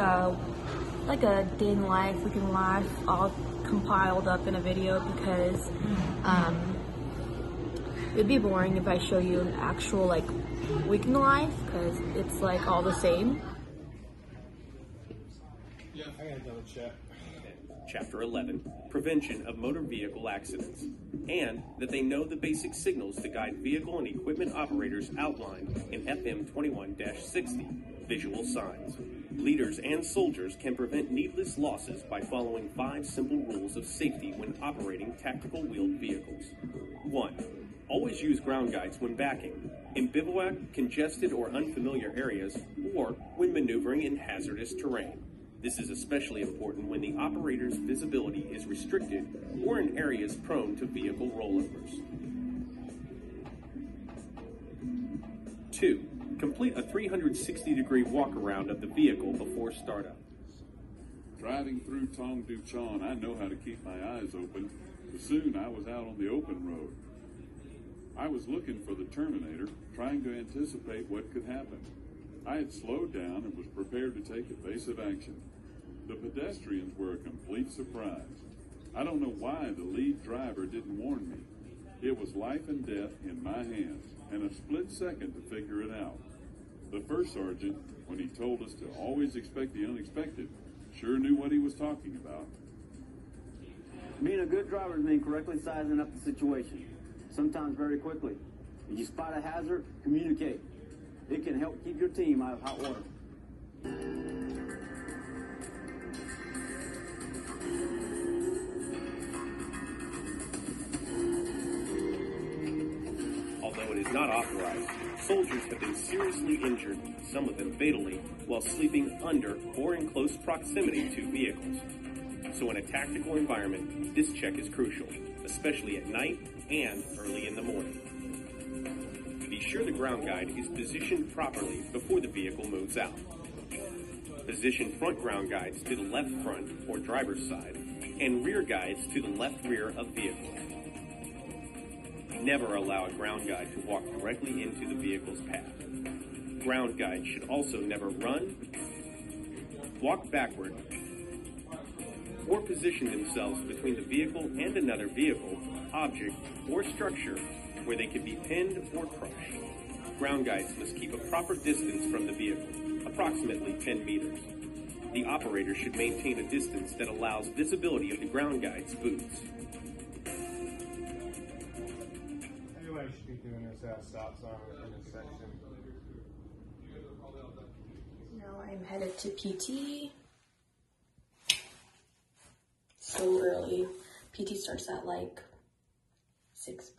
a like a day in life, weekend life, all compiled up in a video because um, it'd be boring if I show you an actual like weekend life because it's like all the same. Yeah, I gotta double check. Chapter 11 Prevention of Motor Vehicle Accidents, and that they know the basic signals to guide vehicle and equipment operators outlined in FM 21 60 Visual Signs. Leaders and soldiers can prevent needless losses by following five simple rules of safety when operating tactical wheeled vehicles. 1. Always use ground guides when backing, in bivouac, congested, or unfamiliar areas, or when maneuvering in hazardous terrain. This is especially important when the operator's visibility is restricted or in areas prone to vehicle rollovers. 2. Complete a 360 degree walk around of the vehicle before startup. Driving through Tong Du Chon, I know how to keep my eyes open. Soon I was out on the open road. I was looking for the Terminator, trying to anticipate what could happen. I had slowed down and was prepared to take evasive action. The pedestrians were a complete surprise. I don't know why the lead driver didn't warn me. It was life and death in my hands, and a split second to figure it out. The first sergeant, when he told us to always expect the unexpected, sure knew what he was talking about. Being a good driver means correctly sizing up the situation, sometimes very quickly. If you spot a hazard, communicate. It can help keep your team out of hot water. Not authorized, soldiers have been seriously injured, some of them fatally, while sleeping under or in close proximity to vehicles. So in a tactical environment, this check is crucial, especially at night and early in the morning. Be sure the ground guide is positioned properly before the vehicle moves out. Position front ground guides to the left front or driver's side, and rear guides to the left rear of vehicle. Never allow a ground guide to walk directly into the vehicle's path. Ground guides should also never run, walk backward, or position themselves between the vehicle and another vehicle, object, or structure where they can be pinned or crushed. Ground guides must keep a proper distance from the vehicle, approximately 10 meters. The operator should maintain a distance that allows visibility of the ground guide's boots. doing this at a stop sign or intersection? Now I'm headed to PT. So early. PT starts at like 6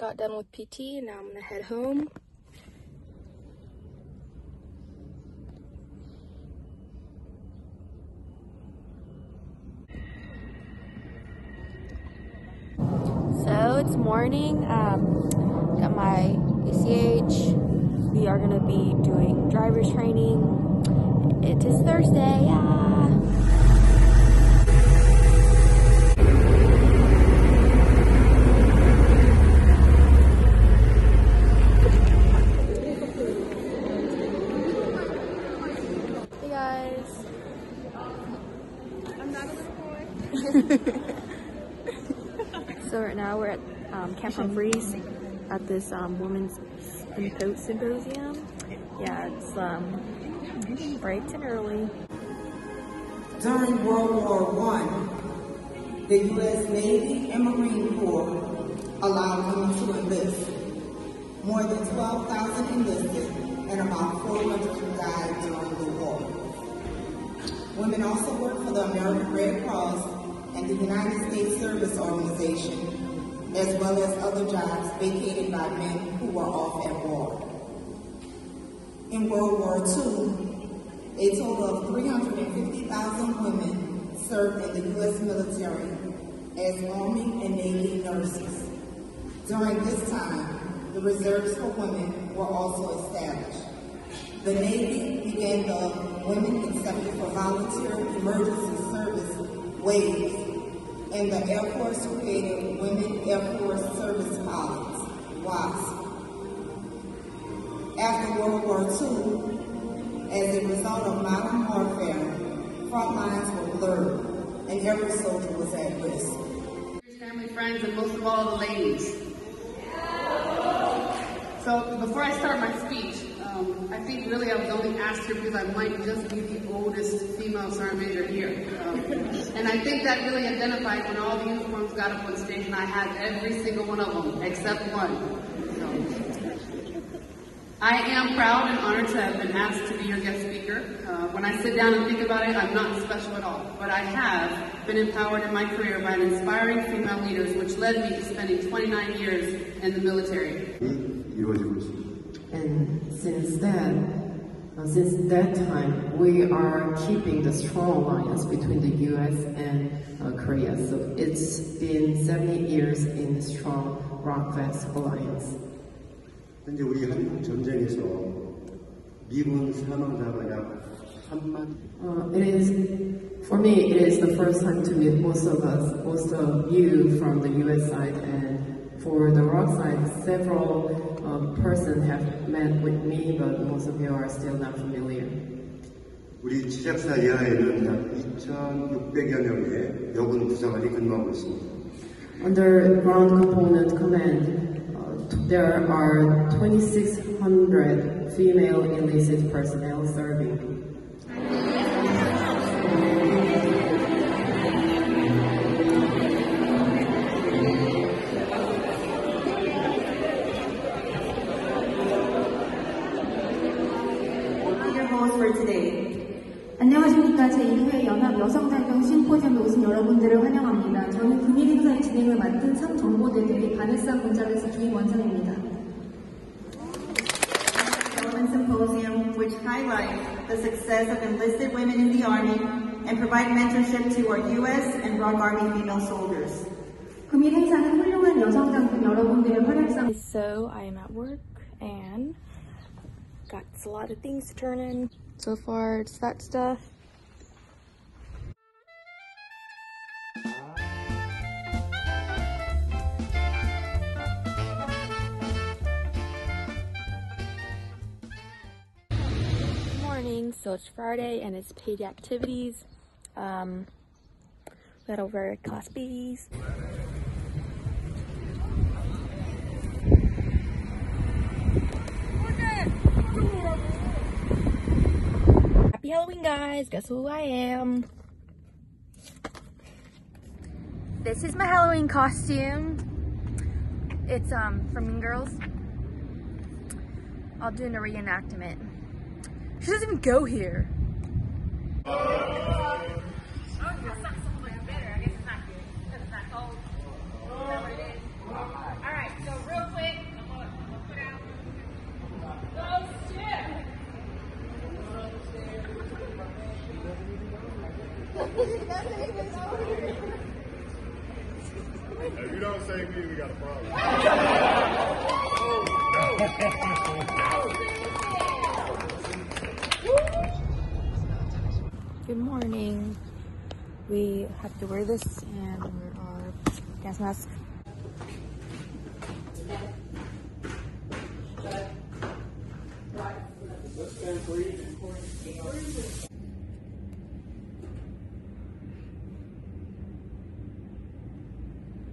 got done with PT and now I'm gonna head home. So it's morning. Um, got my ACH. We are gonna be doing driver's training. It is Thursday. Yeah. Hey guys. I'm not a little boy. So right now we're at um, Camp Humphreys at this um, women's sympo- symposium. Yeah, it's um, bright and early. During World War I, the U.S. Navy and Marine Corps allowed women to enlist. More than 12,000 enlisted and about 400 died during the war. Women also worked for the American Red Cross and the United States Service Organization, as well as other jobs vacated by men who were off at war. In World War II, a total of 350,000 women served in the U.S. military as Army and Navy nurses. During this time, the reserves for women were also established. The Navy began the Women Accepted for Volunteer Emergency Service WAVES, and the Air Force created Women Air Force Service Pilots, WASP. After World War II, as a result of modern warfare, front lines were blurred, and every soldier was at risk. Family, friends, and most of all, the ladies. So before I start my speech, um, I think really I was only asked here because I might just be the oldest female sergeant major here. Um, and I think that really identified when all the uniforms got up on stage and I had every single one of them except one. So, I am proud and honored to have been asked to be your guest speaker. Uh, when I sit down and think about it, I'm not special at all, but I have been empowered in my career by an inspiring female leaders, which led me to spending 29 years in the military. And since then, uh, since that time, we are keeping the strong alliance between the U.S. and uh, Korea. So it's been 70 years in the strong rockfast alliance. 현재 우리 한국 전쟁에서 미군 사망자가 약 3만. Uh, it is For me, it is the first time to meet most of us, most of you from the U.S. side, and for the ROK side, several um, persons have met with me, but most of you are still not familiar. 우리 지작사 이하에는 약 2,600여 명의 여군 부사관이 근무하고 있습니다. Under ground component command, uh, t- there are 2,600 female enlisted personnel serving. for today. 안녕하십니까. 제2회 연합 심포지엄에 오신 여러분들을 환영합니다. 저는 금일 진행을 맡은 삼정보대들이 바네사 곤잘레스 Symposium, which highlights the success of enlisted women in the Army and provide mentorship to our U.S. and ROK Army female soldiers. So I am at work and got a lot of things to turn in. So far, it's that stuff. Morning. So it's Friday and it's paid activities. Um, over at Class B's. Halloween, guys! Guess who I am? This is my Halloween costume. It's um from Mean Girls. I'll do a reenactment. She doesn't even go here. Alright, so real quick, I'm gonna put out. Oh shit! If you don't save me, we got a problem. Oh, Good morning. We have to wear this and wear our gas mask.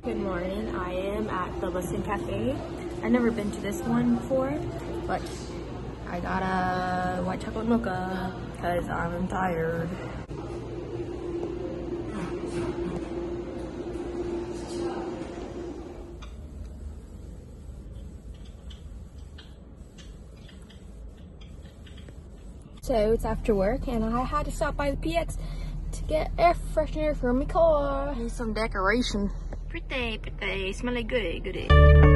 Good morning. I am at the Listen Cafe. I've never been to this one before, but I got a white chocolate mocha because I'm tired. So it's after work and I had to stop by the PX to get air freshener for my car. Need some decoration. Pretty, pretty, smelly goody, eh? goody. Eh?